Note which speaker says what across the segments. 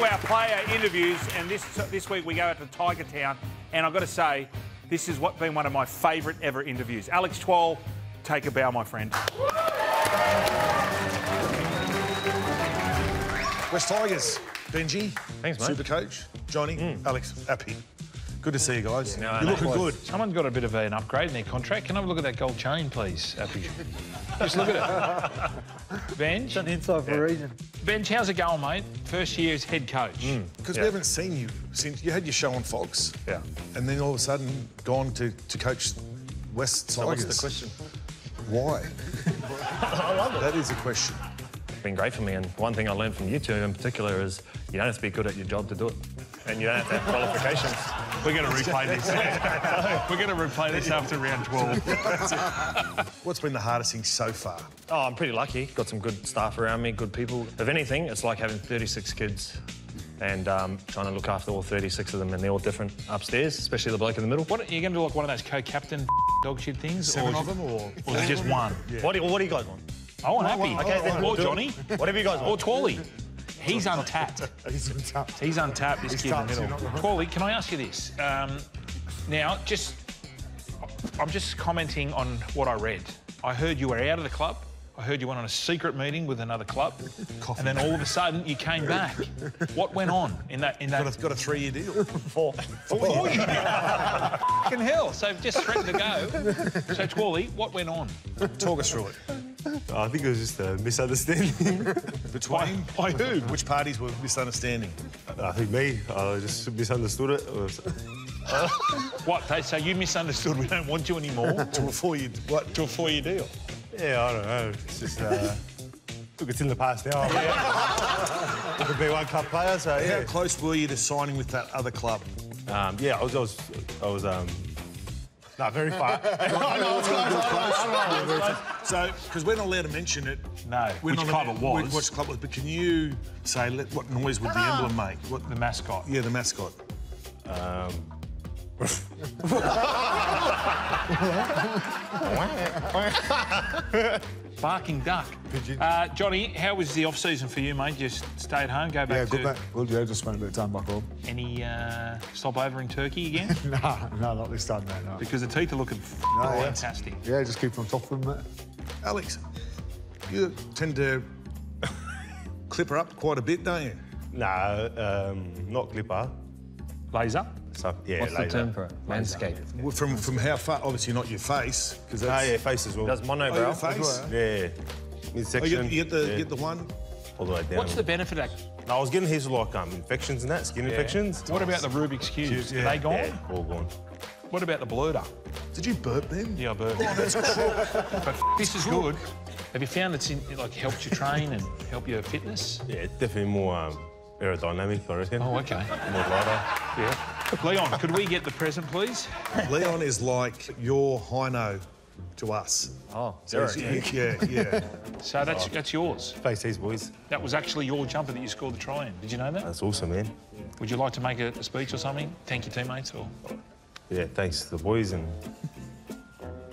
Speaker 1: to our player interviews, and this this week we go out to Tiger Town, and I've got to say, this has what been one of my favourite ever interviews. Alex Twal, take a bow, my friend.
Speaker 2: West Tigers, Benji.
Speaker 3: Thanks, mate.
Speaker 2: Super coach, Johnny, mm. Alex, happy. Good to see you guys.
Speaker 3: No,
Speaker 2: You're
Speaker 3: no,
Speaker 2: looking good.
Speaker 4: Someone's got a bit of an upgrade in their contract. Can I have a look at that gold chain, please? Happy. Just look at it. Benj,
Speaker 5: An inside for a reason.
Speaker 4: Benj, how's it going, mate? First year as head coach. Hmm.
Speaker 2: Because we haven't seen you since you had your show on Fox.
Speaker 3: Yeah.
Speaker 2: And then all of a sudden gone to, to coach West Tigers.
Speaker 3: So what's the question?
Speaker 2: Why? I love it. That is a question.
Speaker 3: It's been great for me, and one thing I learned from you two in particular is you don't have to be good at your job to do it, and you don't have to have qualifications.
Speaker 4: We're going to replay this. We're going to replay this after round 12.
Speaker 2: What's been the hardest thing so far?
Speaker 3: Oh, I'm pretty lucky. Got some good staff around me, good people. If anything, it's like having 36 kids and um, trying to look after all 36 of them, and they're all different upstairs, especially the bloke in the middle.
Speaker 4: What, are you going to do like one of those co-captain dog shit things?
Speaker 2: Seven
Speaker 4: or
Speaker 2: of them or?
Speaker 4: Or is it just one?
Speaker 3: What, do, what do you guys want?
Speaker 4: I want Happy.
Speaker 2: Okay, then
Speaker 4: or
Speaker 2: we'll do.
Speaker 4: Johnny.
Speaker 3: Whatever you guys
Speaker 4: Or
Speaker 3: want.
Speaker 4: Twally. He's untapped.
Speaker 5: He's untapped.
Speaker 4: He's untapped, this
Speaker 5: He's
Speaker 4: kid in the middle.
Speaker 5: you're not wrong.
Speaker 4: Twally, can I ask you this? Um, now, just... I'm just commenting on what I read. I heard you were out of the club. I heard you went on a secret meeting with another club, and then all of a sudden you came back. What went on in that? In that?
Speaker 2: Got a, got a three-year deal.
Speaker 3: Four.
Speaker 4: Four years. Fucking hell! So just threatened to go. So Twally, what went on?
Speaker 2: Talk us through it.
Speaker 6: I think it was just a misunderstanding.
Speaker 2: Between?
Speaker 4: By who?
Speaker 2: Which parties were misunderstanding?
Speaker 6: I think me, I just misunderstood it.
Speaker 4: What? They say you misunderstood. We don't want you anymore.
Speaker 2: To a four-year... What?
Speaker 4: to a four-year deal.
Speaker 6: yeah, I don't know. It's just, uh, look, it's in the past now. I could be one cup player, so
Speaker 2: How close were you to signing with that other club?
Speaker 6: Um, yeah, I was, I was, I was, um, not very far.
Speaker 2: So, because we're not allowed to mention it.
Speaker 4: No,
Speaker 2: We're
Speaker 4: which
Speaker 2: not
Speaker 4: club it was.
Speaker 2: Which, club it was. But can you say let, what noise would the emblem make? What?
Speaker 4: The mascot.
Speaker 2: Yeah, the mascot.
Speaker 6: um,
Speaker 4: Barking duck. Uh, Johnny, how was the off season for you, mate? Just stay at home, go back
Speaker 5: Yeah,
Speaker 4: to
Speaker 5: good mate. Well, yeah, just spent a bit of time back home.
Speaker 4: any uh, stopover in Turkey again?
Speaker 5: nah, no, not this time, mate. No.
Speaker 4: because the teeth are looking
Speaker 5: No, yeah.
Speaker 4: fantastic.
Speaker 5: Yeah, just keep on top of them, mate.
Speaker 2: Alex, you tend to clip her up quite a bit, don't you?
Speaker 6: No, um, not clipper.
Speaker 4: Laser.
Speaker 6: So, yeah,
Speaker 3: What's the term for it? Landscape.
Speaker 2: Well, From from how far? Obviously not your face, because
Speaker 6: Ah,
Speaker 2: that's.
Speaker 6: yeah, face as well.
Speaker 3: Does mono,
Speaker 2: Oh, your face.
Speaker 6: Yeah,
Speaker 2: Oh,
Speaker 6: midsection.
Speaker 2: you, get, you get the
Speaker 6: yeah,
Speaker 2: get the one.
Speaker 6: all the way down.
Speaker 4: What's the benefit of that?
Speaker 6: No, I was getting heaps of like um, infections and that, skin infections.
Speaker 4: What about the Rubik's cubes? Are they gone?
Speaker 6: Yeah, all gone.
Speaker 4: What about the blurter?
Speaker 2: Did you burp then?
Speaker 4: Yeah, I burped. but this is good. Have you found it's in, it like helped you train and help your fitness?
Speaker 6: Yeah, definitely more um, aerodynamic, I reckon.
Speaker 4: Oh, okay.
Speaker 6: More lighter.
Speaker 4: Yeah. Leon, could we get the present, please?
Speaker 2: Leon is like your Hino to us.
Speaker 3: Oh,
Speaker 2: So
Speaker 3: Derek.
Speaker 2: he's- yeah, yeah.
Speaker 4: So that's that's yours.
Speaker 6: Face these boys.
Speaker 4: That was actually your jumper that you scored the try in. Did you know that?
Speaker 6: That's awesome, man.
Speaker 4: Would you like to make a, a speech or something? Thank your teammates or?
Speaker 6: Yeah, thanks to the boys and.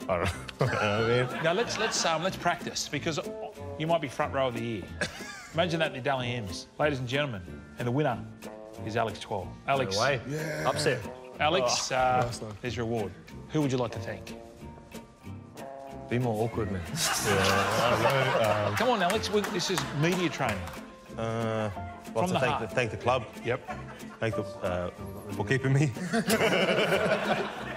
Speaker 6: I don't know, man.
Speaker 4: Now let's let's um, let's practice because you might be front row of the year. Imagine that in the Dally M's, ladies and gentlemen, and the winner is Alex Twal. Alex,
Speaker 3: No way. Upset.
Speaker 4: Alex, uh, there's your award. Who would you like to thank?
Speaker 3: Be more awkward, man.
Speaker 4: Come on, Alex. we- This is media training.
Speaker 6: Uh,
Speaker 4: From
Speaker 6: lots
Speaker 4: the
Speaker 6: to thank
Speaker 4: heart.
Speaker 6: the, thank the club.
Speaker 4: Yep.
Speaker 6: Thank the uh, for keeping me.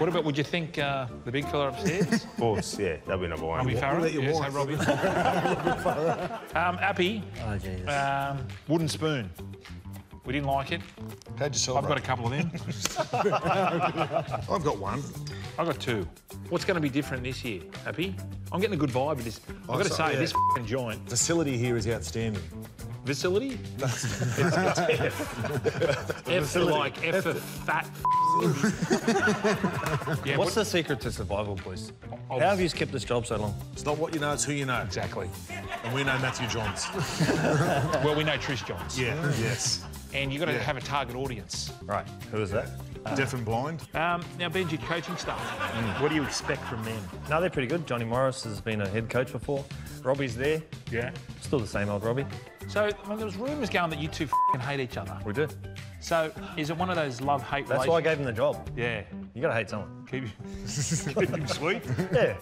Speaker 4: What about? Would you think uh, the big fella upstairs,
Speaker 6: Of course, yeah, that'd be number one.
Speaker 4: Robbie Farah?
Speaker 2: about your
Speaker 4: Yes,
Speaker 2: wife?
Speaker 4: hey, Robbie. um, Appy,
Speaker 3: Oh, Jesus.
Speaker 4: um, wooden spoon. We didn't like it.
Speaker 2: How'd you
Speaker 4: I've got a couple of them.
Speaker 2: I've got one.
Speaker 4: I've got two. What's going to be different this year, Happy? I'm getting a good vibe with this. I've got to
Speaker 2: so-
Speaker 4: say,
Speaker 2: yeah.
Speaker 4: this fing joint
Speaker 2: Facility here is outstanding.
Speaker 4: Facility. it's, it's F. F for like F for fat. yeah,
Speaker 3: What's
Speaker 4: what-
Speaker 3: the secret to survival, boys?
Speaker 4: Oh.
Speaker 3: How have you kept this job so long?
Speaker 2: It's not what you know, it's who you know.
Speaker 4: exactly?
Speaker 2: And we know Matthew Johns.
Speaker 4: Well, we know Trish Johns,
Speaker 2: Yeah, yes.
Speaker 4: and you've got to have a target audience.
Speaker 3: Right. Who is that?
Speaker 2: Deaf and blind.
Speaker 4: Um, now, Benji, coaching stuff. What do you expect from them?
Speaker 3: No, they're pretty good. Johnny Morris has been a head coach before. Robbie's there.
Speaker 4: Yeah.
Speaker 3: Still the same old Robbie.
Speaker 4: So, I mean, there was rumours going that you two fing hate each other.
Speaker 3: We do.
Speaker 4: So, is it one of those love-hate
Speaker 3: That's why I gave him the job.
Speaker 4: Yeah.
Speaker 3: You gotta hate someone.
Speaker 4: Keep, keep him sweet.
Speaker 3: Yeah.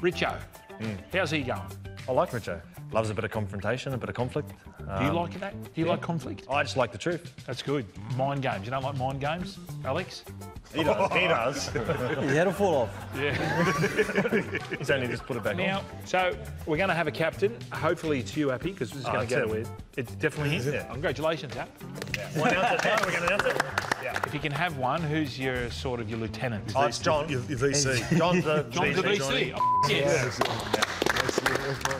Speaker 4: Richo, mm. how's he going?
Speaker 3: I like Richo. Loves a bit of confrontation, a bit of conflict.
Speaker 4: Do you
Speaker 3: Um,
Speaker 4: like that? Do you like conflict?
Speaker 3: I just like the truth.
Speaker 4: That's good. Mind games. You don't like mind games, Alex?
Speaker 3: He does. He does.
Speaker 7: His head will fall off. Yeah.
Speaker 3: He's only just put it back
Speaker 4: Now,
Speaker 3: on.
Speaker 4: so we're going to have a captain. Hopefully, it's you, Happy, because this is
Speaker 3: Oh,
Speaker 4: going to
Speaker 3: it's
Speaker 4: go to
Speaker 3: him.
Speaker 4: it. It definitely is.
Speaker 3: Yeah.
Speaker 4: Congratulations, App.
Speaker 3: We'll announce it now. We're gonna announce it. Yeah.
Speaker 4: If you can have one, who's your sort of your lieutenant?
Speaker 3: Oh, it's John.
Speaker 2: Your, your VC.
Speaker 3: John's the
Speaker 4: John the
Speaker 3: VC.
Speaker 4: VC. Oh, yes.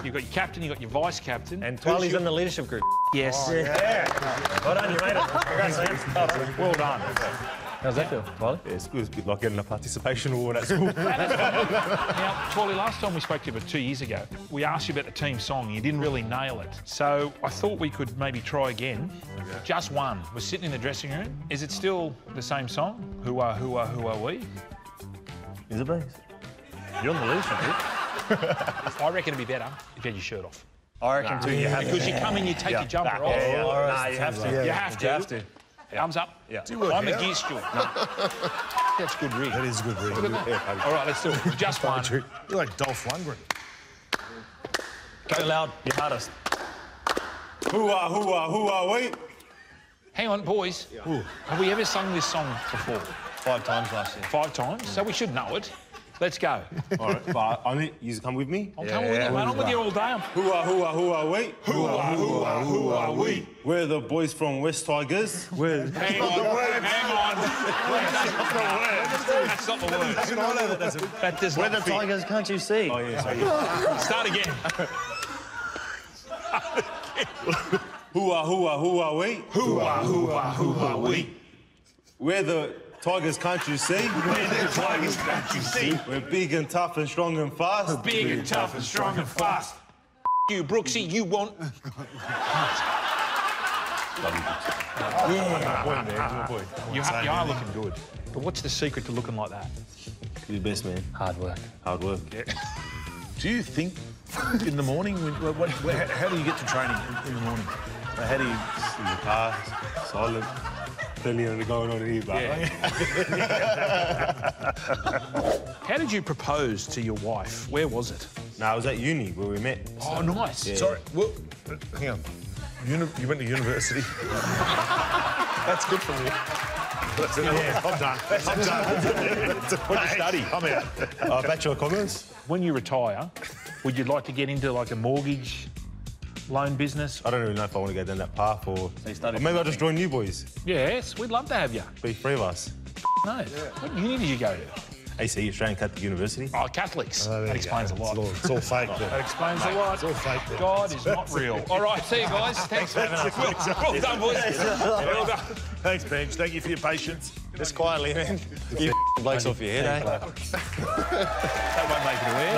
Speaker 4: You've got your captain, you've got your vice captain.
Speaker 3: And Twiley's in the leadership group.
Speaker 4: yes. Oh, yeah.
Speaker 3: Well done, you made it. Congrats, man.
Speaker 4: Well done.
Speaker 3: How's that feel, Twiley?
Speaker 6: Yeah, it's good. It's a bit like getting a participation award at school.
Speaker 4: Now, Twally, last time we spoke to you about two years ago, we asked you about the team song and you didn't really nail it. So I thought we could maybe try again. Just one. We're sitting in the dressing room. Is it still the same song? Who are, who are, who are we?
Speaker 3: Is it, please? You're on the leadership group.
Speaker 4: I reckon it'd be better if you had your shirt off.
Speaker 3: I reckon too. You have to.
Speaker 4: Because you come in, you take your jumper off.
Speaker 3: Yeah, yeah. Nah, you have to.
Speaker 4: You have to.
Speaker 3: You have to.
Speaker 4: Thumbs up.
Speaker 3: Yeah.
Speaker 2: Do you
Speaker 4: I'm
Speaker 2: out?
Speaker 4: against you. That's good, Rick.
Speaker 2: That is a good read.
Speaker 4: All right, let's do it. Just one.
Speaker 2: You're like Dolph Lundgren.
Speaker 3: Go loud. Your hardest.
Speaker 6: who are, who are, who are, wait?
Speaker 4: Hang on, boys. Have we ever sung this song before?
Speaker 3: Five times last year.
Speaker 4: Five times, so we should know it. Let's go.
Speaker 6: All right, but I need you to come with me.
Speaker 4: I'm coming with you, man. I'm with you all day.
Speaker 6: Who are, who are, who are, wait? Who are, who are, who are we? We're the boys from West Tigers. We're
Speaker 4: Hang on, hang on. That's not the word. That's not the word. That does
Speaker 3: Where
Speaker 4: not
Speaker 3: the
Speaker 4: fit.
Speaker 3: Tigers can't you see?
Speaker 6: Oh yeah, sorry.
Speaker 4: Start again.
Speaker 6: Who are, who are, who are, wait?
Speaker 4: Who are, who are, who are we?
Speaker 6: We're the Tigers, can't you see?
Speaker 4: We're Tigers, can't you see?
Speaker 6: We're big and tough and strong and fast.
Speaker 4: We're Big and tough and strong and fast. You, Brooksy, you want. You, ha- you are looking good. But what's the secret to looking like that?
Speaker 6: You're the best, man.
Speaker 3: Hard work.
Speaker 6: Hard work.
Speaker 2: Do you think in the morning? When, what, what, how, how do you get to training in, in the morning? Like, how do you?
Speaker 6: In the car, silent. Plenty of going on here, but
Speaker 4: How did you propose to your wife? Where was it?
Speaker 6: No, I was at uni where we met.
Speaker 4: Oh, nice.
Speaker 2: Sorry. Well, hang on. Uni- you went to university. That's good for me. That's it. I'm done. I'm done. What'd you study? I'm out.
Speaker 6: Uh, Bachelor of Commerce.
Speaker 4: When you retire, would you like to get into like a mortgage loan business?
Speaker 6: I don't even know if I want to go down that path or,
Speaker 3: you studied
Speaker 6: or maybe I'll just join you boys.
Speaker 4: Yes, we'd love to have you.
Speaker 6: Be three of us.
Speaker 4: No. What uni did you go to?
Speaker 6: AC, Australian Catholic University.
Speaker 4: Oh, Catholics. that explains a lot.
Speaker 2: It's all fake.
Speaker 4: That explains a lot.
Speaker 2: It's all fake. there.
Speaker 4: God is not real. All right, see you guys. Thanks for having us. Well, well done, boys. Well done.
Speaker 2: Thanks, Benj. Thank you for your patience.
Speaker 3: Just quietly, man. You blokes off your head, eh?
Speaker 4: That won't make it aware.